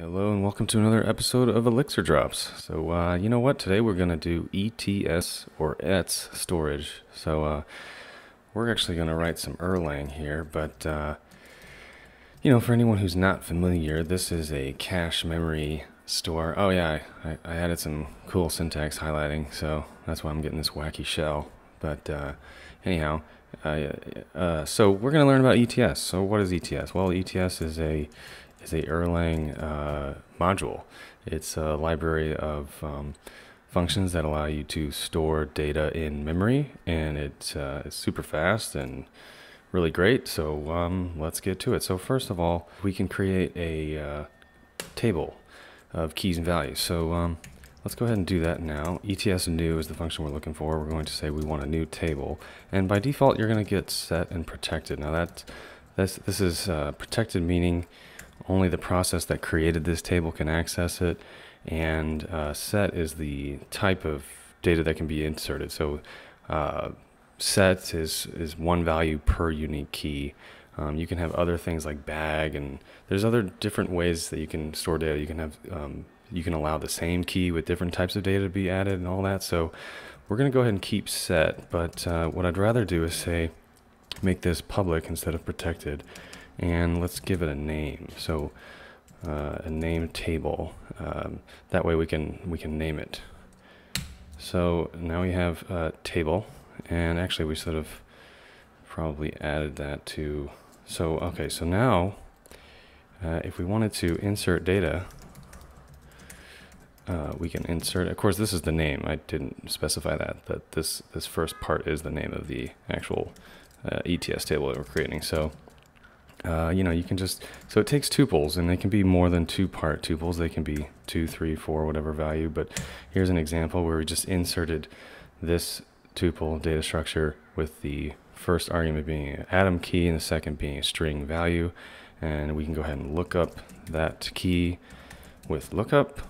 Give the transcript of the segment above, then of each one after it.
Hello and welcome to another episode of Elixir Drops. So, uh, you know what? Today we're going to do ETS or ETS storage. So, uh, we're actually going to write some Erlang here, but, uh, you know, for anyone who's not familiar, this is a cache memory store. Oh, yeah, I, I added some cool syntax highlighting, so that's why I'm getting this wacky shell. But, uh, anyhow, uh, so we're going to learn about ETS. So, what is ETS? Well, ETS is a is a Erlang uh, module. It's a library of um, functions that allow you to store data in memory, and it's, uh, super fast and really great. So um, let's get to it. So first of all, we can create a uh, table of keys and values. So um, let's go ahead and do that now. ETS new is the function we're looking for. We're going to say we want a new table, and by default, you're going to get set and protected. Now that that's, this is uh, protected meaning only the process that created this table can access it. And uh, set is the type of data that can be inserted. So uh, set is, is one value per unique key. Um, you can have other things like bag, and there's other different ways that you can store data. You can have um, you can allow the same key with different types of data to be added and all that. So we're going to go ahead and keep set, but uh, what I'd rather do is say make this public instead of protected and let's give it a name. So uh, a name table. Um, that way we can we can name it. So now we have a table, and actually we sort of probably added that to. So okay, so now uh, if we wanted to insert data, uh, we can insert. Of course, this is the name. I didn't specify that. That this this first part is the name of the actual uh, ETS table that we're creating. So uh, you know, you can just, so it takes tuples and they can be more than two part tuples. They can be two, three, four, whatever value. But here's an example where we just inserted this tuple data structure with the first argument being an atom key and the second being a string value. And we can go ahead and look up that key with lookup.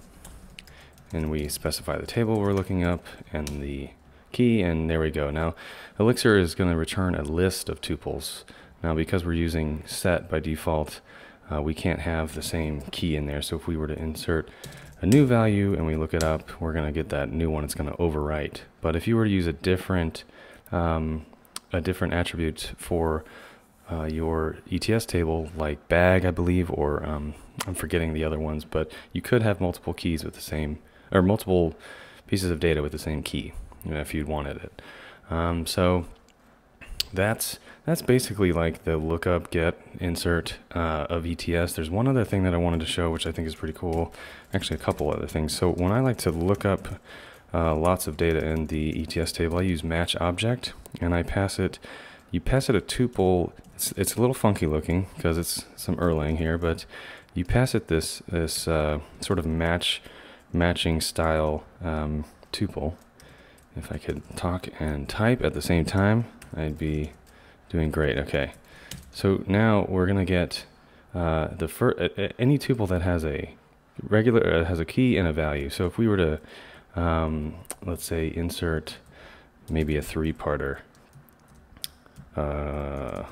And we specify the table we're looking up and the key, and there we go. Now, Elixir is going to return a list of tuples now because we're using set by default, uh, we can't have the same key in there. So if we were to insert a new value and we look it up, we're going to get that new one. It's going to overwrite. But if you were to use a different um, a different attribute for uh, your ETS table, like bag, I believe, or um, I'm forgetting the other ones, but you could have multiple keys with the same, or multiple pieces of data with the same key you know, if you'd wanted it. Um, so that's that's basically like the lookup get insert uh, of ETS. There's one other thing that I wanted to show, which I think is pretty cool. Actually, a couple other things. So when I like to look up uh, lots of data in the ETS table, I use match object, and I pass it. You pass it a tuple. It's, it's a little funky looking because it's some Erlang here, but you pass it this this uh, sort of match matching style um, tuple. If I could talk and type at the same time, I'd be doing great. Okay, so now we're gonna get uh, the uh, any tuple that has a regular uh, has a key and a value. So if we were to um, let's say insert maybe a three-parter uh,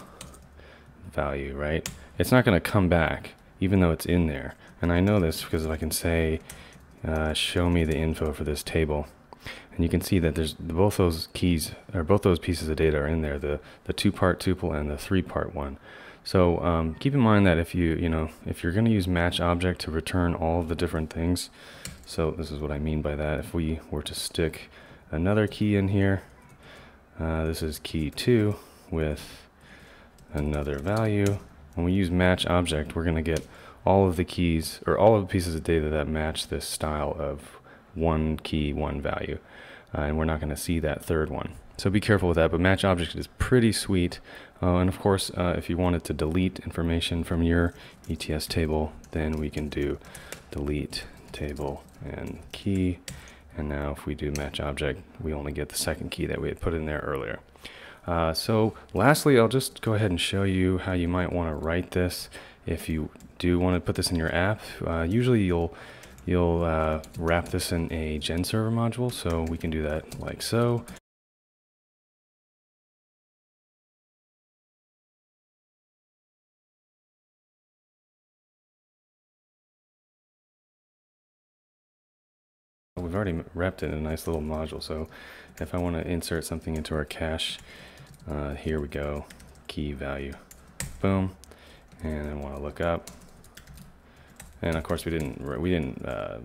value, right? It's not going to come back even though it's in there. And I know this because if I can say, uh, show me the info for this table and you can see that there's both those keys or both those pieces of data are in there the the two part tuple and the three part one. So um, keep in mind that if you you know if you're going to use match object to return all the different things so this is what I mean by that. If we were to stick another key in here uh, this is key 2 with another value. When we use match object we're going to get all of the keys or all of the pieces of data that match this style of one key one value uh, and we're not going to see that third one. So be careful with that, but match object is pretty sweet. Uh, and of course, uh, if you wanted to delete information from your ETS table, then we can do delete table and key. And now if we do match object, we only get the second key that we had put in there earlier. Uh, so lastly, I'll just go ahead and show you how you might want to write this. If you do want to put this in your app, uh, usually you'll you'll uh, wrap this in a gen server module. So we can do that like so. We've already wrapped it in a nice little module. So if I want to insert something into our cache, uh, here we go, key value, boom. And I want to look up. And of course we didn't, we didn't, uh,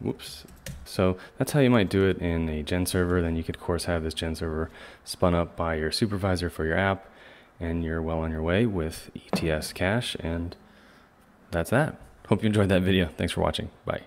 whoops. So that's how you might do it in a gen server. Then you could of course have this gen server spun up by your supervisor for your app and you're well on your way with ETS cache and that's that. Hope you enjoyed that video. Thanks for watching. Bye.